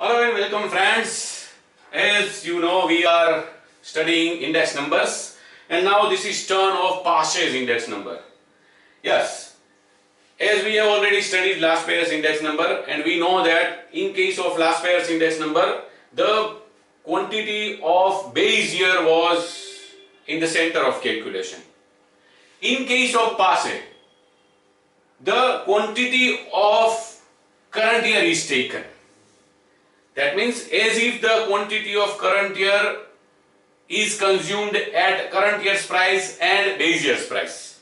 Hello and welcome friends. As you know we are studying index numbers and now this is turn of Paasche index number. Yes, as we have already studied Laspeyres index number and we know that in case of Laspeyres index number the quantity of base year was in the center of calculation. In case of Paasche the quantity of current year is taken. That means as if the quantity of current year is consumed at current year's price and base year's price.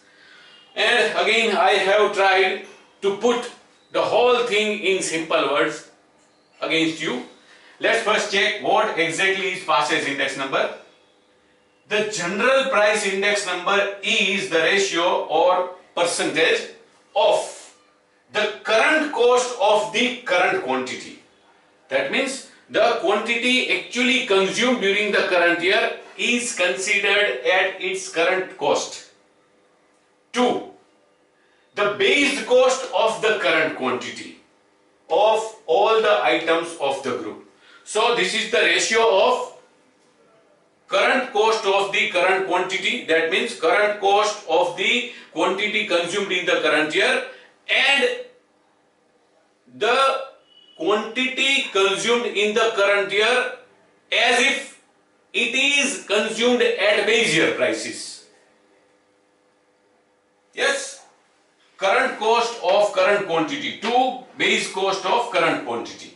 And again I have tried to put the whole thing in simple words against you. Let's first check what exactly is Paasche index number. The general price index number is the ratio or percentage of the current cost of the current quantity. That means the quantity actually consumed during the current year is considered at its current cost. 2. The base cost of the current quantity of all the items of the group. So this is the ratio of current cost of the current quantity that means current cost of the quantity consumed in the current year and the quantity consumed in the current year as if it is consumed at base year prices. Yes, current cost of current quantity to base cost of current quantity.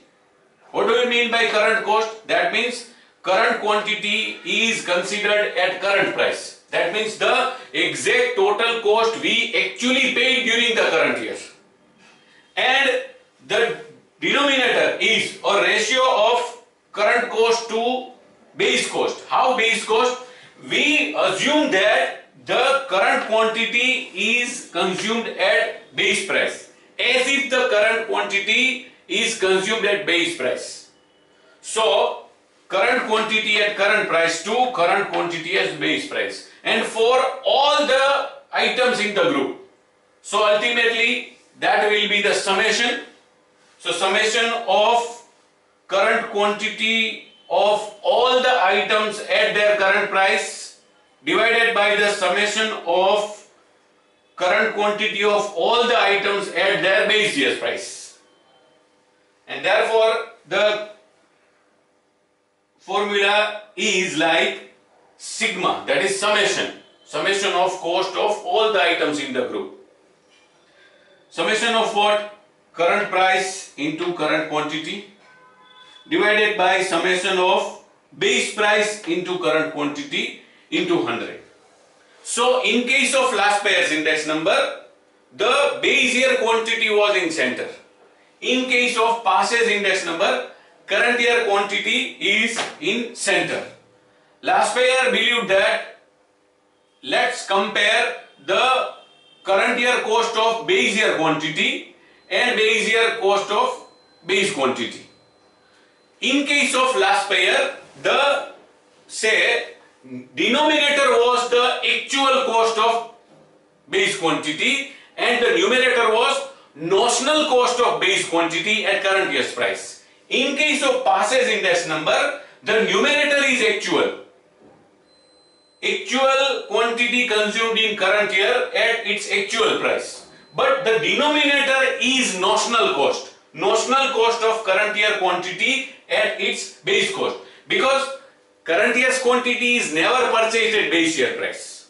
What do you mean by current cost? That means current quantity is considered at current price. That means the exact total cost we actually paid during the current year. Denominator is a ratio of current cost to base cost. How base cost? We assume that the current quantity is consumed at base price as if the current quantity is consumed at base price. So current quantity at current price to current quantity as base price and for all the items in the group. So ultimately that will be the summation. So summation of current quantity of all the items at their current price divided by the summation of current quantity of all the items at their base year's price. And therefore the formula is like sigma that is summation. Summation of cost of all the items in the group. Summation of what? Current price into current quantity divided by summation of base price into current quantity into 100 so in case of Laspeyres index number the base year quantity was in center in case of Paasche's index number current year quantity is in center. Laspeyres believed that let's compare the current year cost of base year quantity and base year cost of base quantity. In case of Laspeyres, the say denominator was the actual cost of base quantity and the numerator was notional cost of base quantity at current year's price. In case of Paasche index number, the numerator is actual. Actual quantity consumed in current year at its actual price. But the denominator is notional cost. Notional cost of current year quantity at its base cost. Because current year's quantity is never purchased at base year price.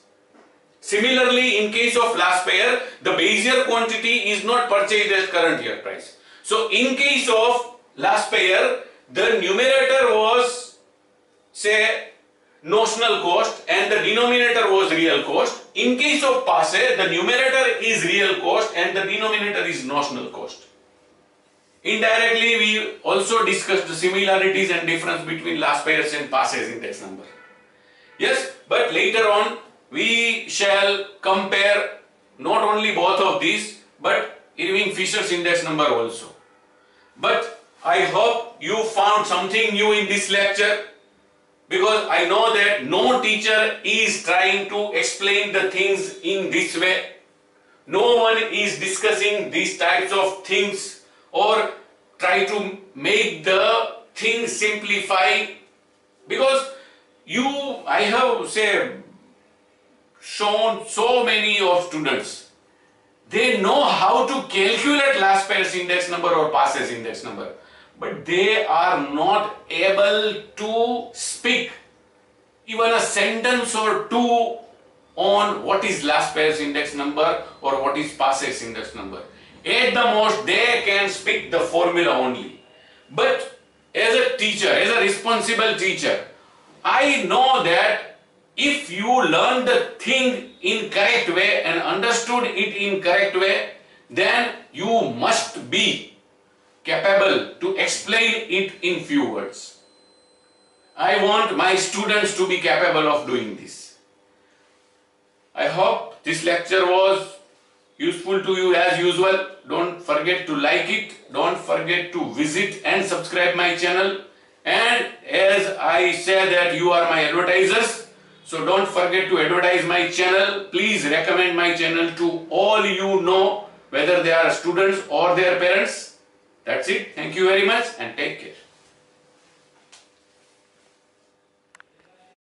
Similarly, in case of Laspeyres, the base year quantity is not purchased at current year price. So, in case of Laspeyres, the numerator was say notional cost and the denominator was real cost. In case of Paasche, the numerator is real cost and the denominator is notional cost. Indirectly, we also discussed the similarities and difference between Laspeyres and Paasche index number. Yes, but later on we shall compare not only both of these but Irving Fisher's index number also. But I hope you found something new in this lecture because I know that no teacher is trying to explain the things in this way. No one is discussing these types of things or try to make the things simplify. Because you I have say shown so many of students. They know how to calculate Laspeyres index number or Paasche's index number but they are not able to speak even a sentence or two on what is Laspeyres index number or what is Paasche's index number. At the most they can speak the formula only. But as a teacher as a responsible teacher i know that if you learn the thing in correct way and understood it in correct way then you must be capable to explain it in few words. I want my students to be capable of doing this. I hope this lecture was useful to you as usual. Don't forget to like it. Don't forget to visit and subscribe my channel. And as i say that you are my advertisers so don't forget to advertise my channel. Please recommend my channel to all you know, whether they are students or their parents. That's it. Thank you very much and take care.